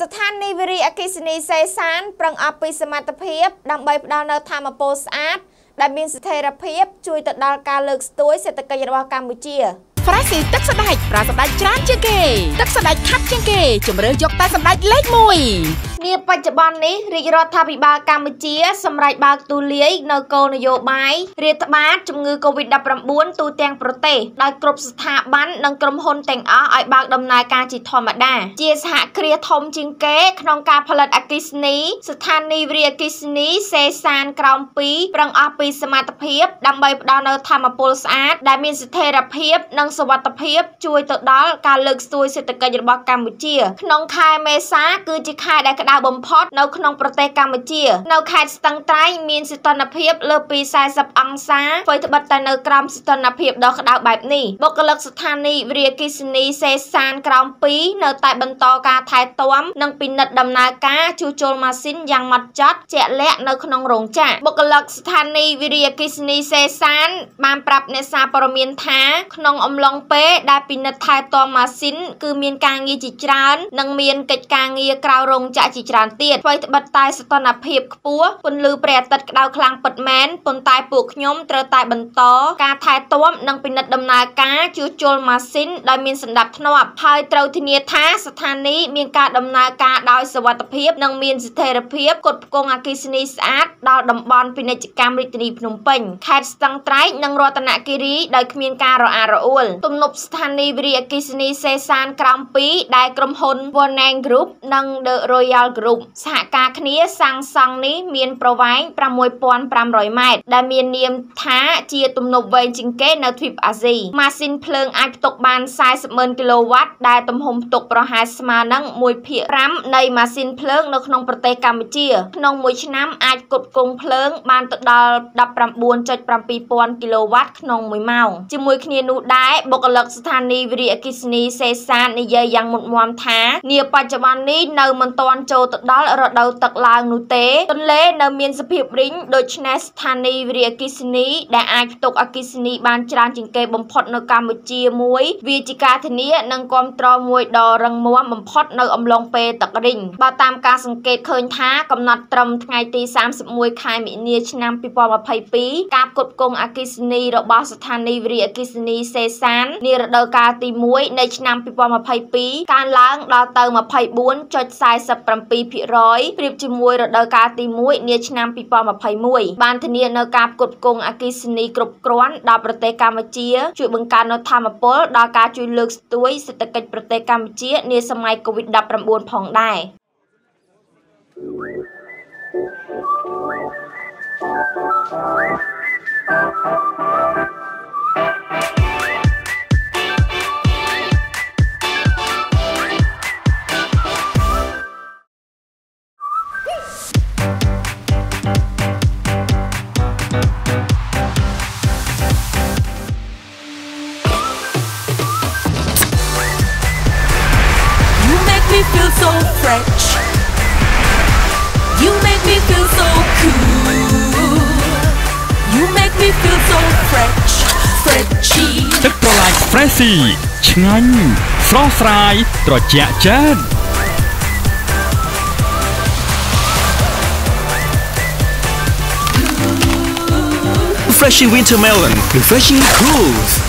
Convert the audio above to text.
ស្ថានីយ៍វារីអគ្គិសនីសេសានប្រឹងអស់ពីសមត្ថភាពដើម្បីផ្ដល់នូវធម៌ពលស្អាតដែលមានស្ថិរភាពជួយទៅដល់ការលើកស្ទួយសេដ្ឋកិច្ចរបស់កម្ពុជា Fresh ទឹកសណ្ដែកប្រាសណ្ដែកច្រើនជាងគេទឹកសណ្ដែកខាប់ជាងគេជំរឿយកតែសណ្ដែកលេខ1 នាបច្ចុប្បន្ននេះរាជរដ្ឋាភិបាលកម្ពុជា សម្រេចបើកទូលាយនៅគោលនយោបាយរាតត្បាតជំងឺ Covid-19 ទូទាំងប្រទេសដោយគ្រប់ស្ថាប័ននិងក្រុមហ៊ុនទាំងអស់ឲ្យបើកដំណើរការជាធម្មតាជាសហគ្រាសធំជាងគេក្នុងការផលិតអគិសនីស្ថានីយ៍វិរិយអគិសនីសេសានក្រោម2ប្រឹងអស់ពីសមត្ថភាពដើម្បីផ្ដល់នូវធម៌ពលស្អាតដែលមានស្ថិរភាពនិងសុវត្ថិភាពជួយទៅដល់ការលើកស្ទួយសេដ្ឋកិច្ចរបស់កម្ពុជា ក្នុងខែមេសាគឺជាខែដែលក្តៅបំផុតនៅក្នុងប្រទេសកម្ពុជា នៅខេត្តស្ទឹងត្រែងមានសីតុណ្ហភាពលើសពី40អង្សាអ្វីត្បិតតែនៅក្រោមសីតុណ្ហភាពដ៏ក្តៅបែបនេះបុគ្គលិកស្ថានីយ៍វិរិយអគ្គិសនីសេសានក្រោម2នៅតែបន្តការថែទាំនិងពិនិត្យដំណើរការជួសជុលម៉ាស៊ីនយ៉ាងម៉ត់ចត់ជាក់លាក់នៅក្នុងរោងចក្របុគ្គលិកស្ថានីយ៍វិរិយអគ្គិសនីសេសាន បានប្រាប់អ្នកសារព័ត៌មានថាក្នុងអំឡុងពេលដែលពិនិត្យថែទាំម៉ាស៊ីនគឺមានការងារជាច្រើន និងមានកិច្ចការងារក្រៅរោងចក្រជាច្រើនទៀតអ្វីត្បិតតែសីតុណ្ហភាពខ្ពស់ពន្លឺព្រះអាទិត្យក្តៅខ្លាំងពិតមែនប៉ុន្តែពួកខ្ញុំត្រូវតែបន្តការថែទាំនិងពិនិត្យដំណើរការជួសជុលម៉ាស៊ីនដោយមានសណ្ដាប់ធ្នាប់ហើយត្រូវធានាថាស្ថានីយ៍មានការដំណើរការដោយសុវត្ថិភាពនិងមានស្ថិរភាពផ្គត់ផ្គង់អគ្គិសនីស្អាតដល់តំបន់ពាណិជ្ជកម្មរាជធានីភ្នំពេញខេត្តស្ទឹងត្រែងនិងរតនគិរីដោយគ្មានការរអាក់រអួលទំនប់ស្ថានីយ៍វិរិយអគ្គិសនីសេសានក្រោម2ដែលក្រុមហ៊ុន Vonang Group និង The Royal Group សហការគ្នាសាងសង់នេះមានប្រវែង6500ម៉ែត្រដែលមាននាមថាជាទំនប់វែងជាងគេនៅទ្វីបអាស៊ីម៉ាស៊ីនភ្លើងអាចផ្ទុកបាន400,000គីឡូវ៉ាត់ដែលទំហំផ្ទុកប្រហែលស្មើនឹង1ភាគ5នៃម៉ាស៊ីនភ្លើងនៅក្នុងប្រទេសកម្ពុជា ក្នុងមួយឆ្នាំអាចផ្គត់ផ្គង់ភ្លើងបានទៅដល់19.7ពាន់គីឡូវ៉ាត់ក្នុងមួយម៉ោងជាមួយគ្នានោះដែរបុគ្គលិកស្ថានីយ៍វិរិយអគ្គិសនីសេសាននិយាយយ៉ាងមុតមមថានាបច្ចុប្បន្ននេះនៅមិនទាន់ចូលទៅដល់រដូវទឹកឡើងនោះទេទន្លេនៅមានសភាពរីងដូច្នេះស្ថានីយ៍វិរិយអគ្គិសនីដែលអាចផ្ទុកអគ្គិសនីបានច្រើនជាងគេបំផុតនៅកម្ពុជាមួយវាជាការធានានិងគ្រប់គ្រងមួយដ៏រឹងមាំបំផុតនៅអំឡុងពេលទឹករីងបើតាមការសង្កេតឃើញថាកំណត់ត្រឹមថ្ងៃទី31ខែមិនិនាឆ្នាំ2022ការផ្គត់ផ្គង់អគ្គិសនីរបស់ស្ថានីយ៍វិរិយអគ្គិសនីសេសាននារដូវកាលទី1នៃឆ្នាំ2022កើនឡើងដល់ទៅ24.47%ប្រៀបជាមួយរដូវកាលទី1នាឆ្នាំ2021បានធានានៅការផ្គត់ផ្គង់អគ្គិសនីគ្រប់គ្រាន់ដល់ប្រទេសកម្ពុជា ជួយបង្កើននូវធម៌ពលដល់ការជួយលើកស្ទួយសេដ្ឋកិច្ចប្រទេសកម្ពុជានាសម័យ COVID-19 ផងដែរ Thank you. feel so fresh. You make me feel so cool. You make me feel so fresh. Freshy ទឹកប្រឡាយ Freshy ឆ្ងាញ់ស្រស់ស្រាយត្រជាក់ចាន Freshy Winter Melon Refreshing Cools